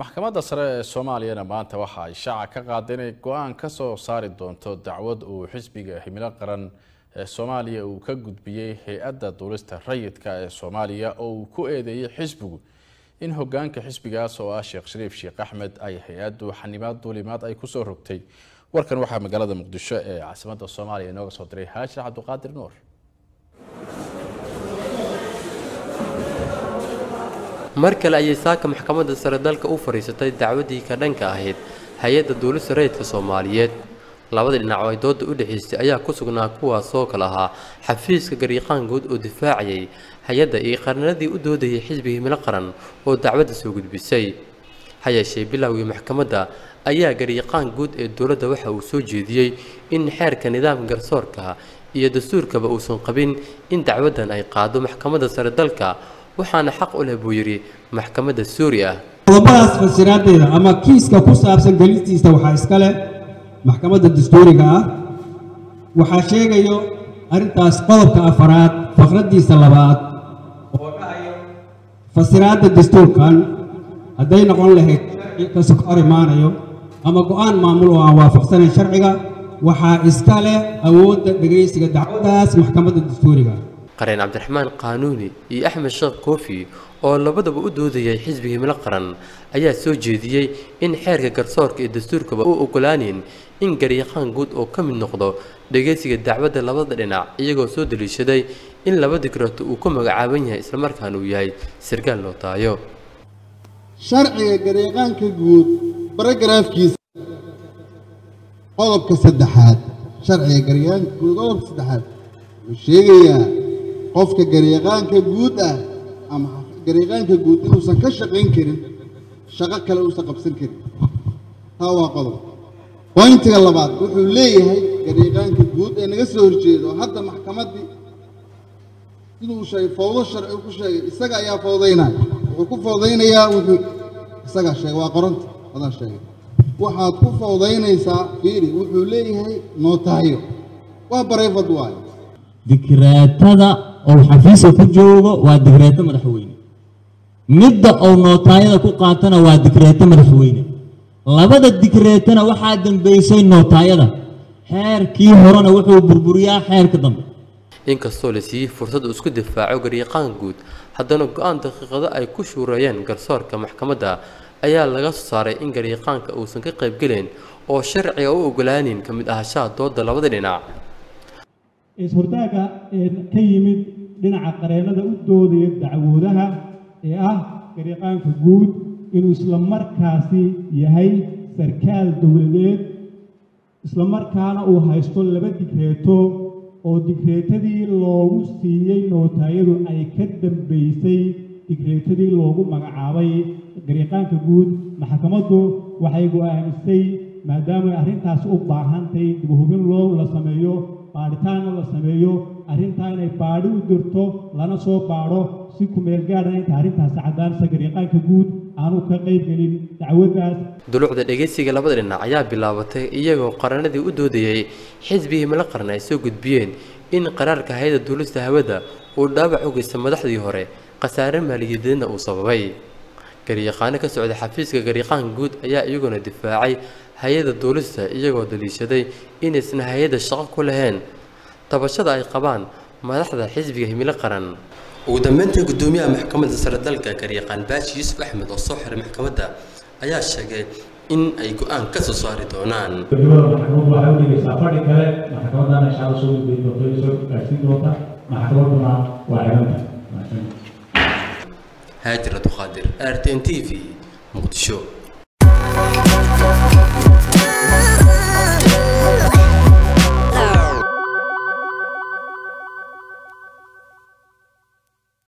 maxkamadda sare ee soomaaliyana maanta waxa ay shaaca ka qaada inay go'aan ka soo saari doonto dacwad uu xisbiga himilo qaran ee soomaaliya uu ka gudbiyey hay'adda duulista rayidka ee soomaaliya oo uu ku eedeeyey xisbigu. In hogaanka xisbigaas oo ah sheekh shariif sheekh axmed ay hay'addu xanibaad duulimaad ay ku soo rogtay. Warkan waxaa magaalada muqdisho ee caasimadda soomaaliya inooga soo diray haashir cabdiqaadir nuur mar kale ayay saaka maxkamadda sare dalka u fadhiisatay dacwaddii ka dhanka ahayd hay'adda duulista rayidka soomaaliyeed. Labada dhinac oo ay dooda u dhexaysay ayaa ku sugnaa kuwaasoo kale ahaa xafiiska garyaqaan guud oo difaacayay hay'adda iyo qarnadii u doodayay xisbiga himilo qaran oo dacwadda soo gudbisay. Ha yeeshee bilowgii maxkamadda ayaa garyaqaan guud ee dowladda waxa uu soo jeediyey in xeerka nidaamka garsoorka iyo dastuurkaba uusan qabin in dacwaddan ay qaado maxkamadda sare dalka waxaana xaq u leh buu yidhi maxkamadda suuriya. Qodobadaas fasiraadeeda ama kiiska ku saabsan gelistiisa waxaa iska leh maxkamadda dastuuriga ah. Waxaa sheegayo arrintaas qodobka afaraad faqraddiisa labaad oo dhahayo fasiraadda dastuurkan hadday noqon lahayd kaso ka hor imaanayo ama go'aan maamul oo aan waafaqsanayn sharciga waxaa iska leh awoodda dhegaysiga dacwadaas maxkamadda dastuuriga qareen cabdiraxmaan qaanuuni iyo axmed sheekh koofi oo labadaba u doodayay xisbiga himilo qaran ayaa soo jeediyey in xeerka garsoorka iyo dastuurkaba u ogolaaneyn in garyaqaan guud oo ka mid noqdo dhegaysiga dacwadda labada dhinac iyagoo soo daliishaday in laba dikrato uu ku magacaaban yahay islamarkaana uu yahay sarkaal loo taayo. Sharciga garyaqaanka guud baragaraafkiisa qodobka saddexaad. Sharciga garyaqaanka guud qodobka saddexaad. Wuxuu sheegayaa qofka garyaqaanka guud ah ama garyaqaanka guud inuusan ka shaqayn karin shaqo kale uusan qabsan karin. Taa waa qodob. Boyntiga labaad wuxuu leeyahay garyaqaanka guud ee naga soo horjeedo hadda maxkamaddii siduu sheegay fawdo sharci ku sheegay isaga ayaa fawdaynaya. Wuxuu ku fawdaynayaa wuxuu isagaa sheegay waa qoranta adaa sheegay. Waxaad ku fawdaynaysaa fiiri wuxuu leeyahay nootaayo waa barayfad waayo. Dikreetada ou xafiiska ku joogo waa dikreeto madaxweyne. Midda ou nootaayada ku qaatana waa dikreeto madaxweyne. Labada dikreetana waxaa dambeysay nootaayada. Xeerkii horena wuxuu burburiyaa xeerka dambe. Inkastoo la siiyey fursad uu isku difaaco garyaqaan guud haddana go'aan daqiiqado ay ku shuureeyeen garsoorka maxkamadda ayaa laga soo saaray in garyaqaanka uusan ka qaybgelayn oo sharciga u ogolaanin ka mid ahashaha dooda labada dhinac is-hortaaga ka yimid dhinaca qareennada u doodaya dacwoodaha ee ah garyaqaanka guud inuu isla markaasi yahay sarkaal dowladeed isla markaana uu haysto laba digreeto oo digreetadii loogu siiyey nootaayadu ay ka dambaysay digreetadii loogu magacaabay garyaqaanka guud. Maxkamaddu waxay go'aamisay maadaama arrintaasi u baahantahay dibhubin loo la sameeyo baadhitaanna la sameeyo arrintaa inay baadhi u dirto lana soo baadho si kumeel gaadhan inta arrintaasi caddaansa garyaqaanka guud aanu ka qaybgelin dacwaddaas dulucda dhegaysiga labada dhinac ayaa bilaabatay iyagoo qaranadii u doodayay xisbigii himilo qaran ay soo gudbiyeen in qaraarka hay'adda duulista hawada uu dhaawac u geysta madaxdii hore khasaare maaliyadeedna uu sababay garyaqaano ka socda xafiiska garyaqaanka guud ayaa iyaguna difaacay hay'adda duulista iyagoo daliishaday inaysan hay'adda shaqo ku lahayn tabashada ay qabaan madaxda xisbiga himilo qaran. Ugu dambeyntii gudoomiyaha maxkamadda sare dalka garyaqaan baashi yuusuf axmed oo soo xiray maxkamadda ayaa sheegay in ay go'aan ka soo saari doonaan. Maxkamaddu waxay u dhigaysaa fadhi kale maxkamaddana insha alla soo gudbay doonto soo gaarsiin doonta maxkamadduna waa xiranta haajir abduqaadir r t n t v muqdisho